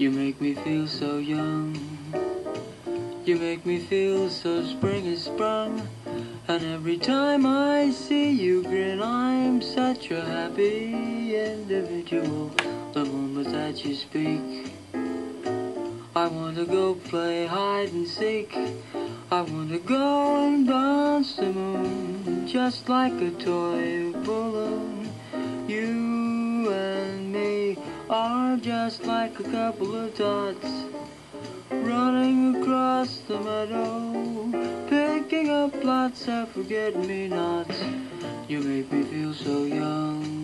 You make me feel so young. You make me feel so spring is sprung. And every time I see you grin, I'm such a happy individual. The moment that you speak, To go play hide and seek. I want to go and dance the moon just like a toy balloon. You and me are just like a couple of dots running across the meadow, picking up lots of forget-me-nots. You make me feel so young.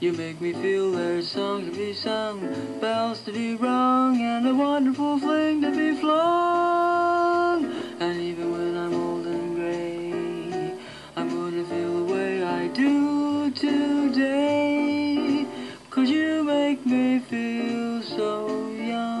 You make me feel there's songs to be sung, bells to be rung, and a wonderful fling to be flung. And even when I'm old and gray, I'm gonna feel the way I do today. Cause you make me feel so young.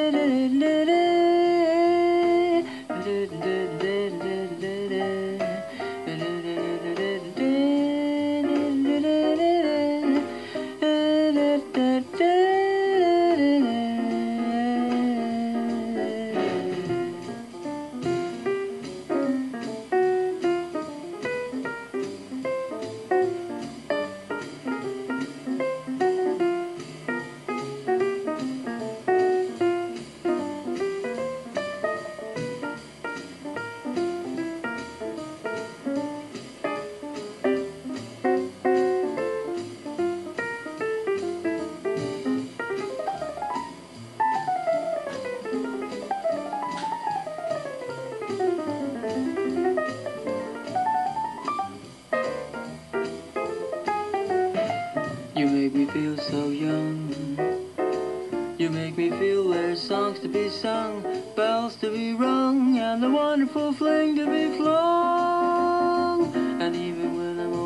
feel so young. You make me feel there's songs to be sung, bells to be rung, and a wonderful fling to be flung. And even when I'm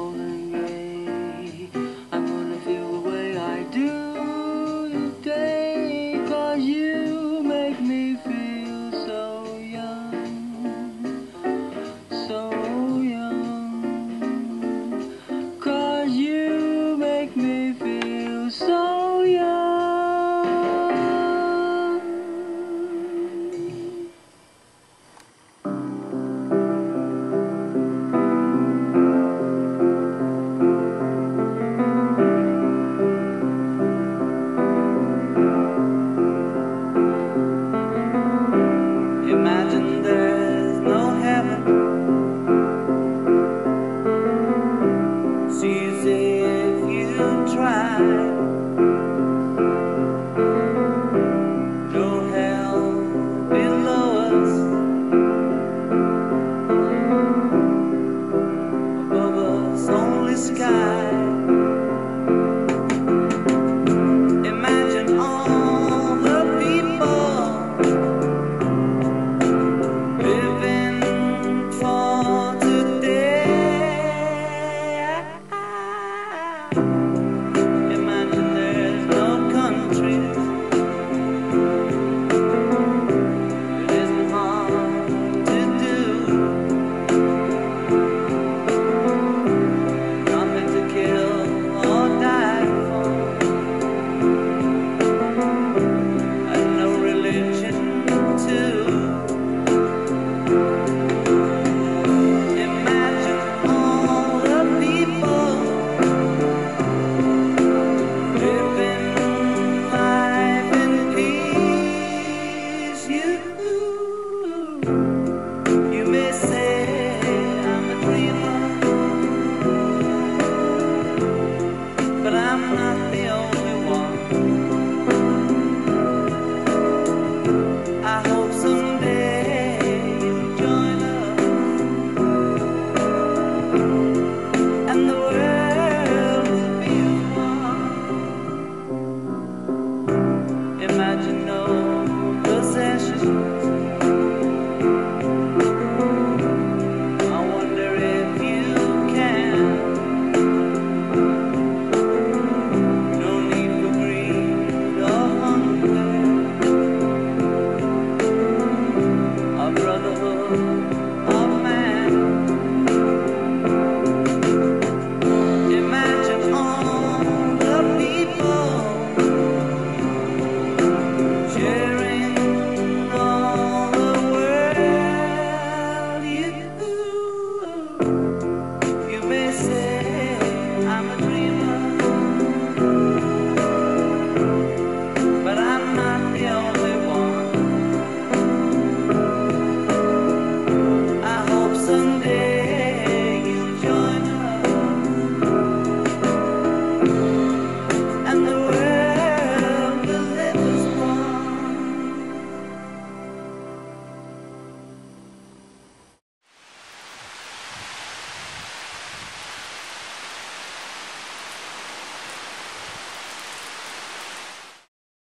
time.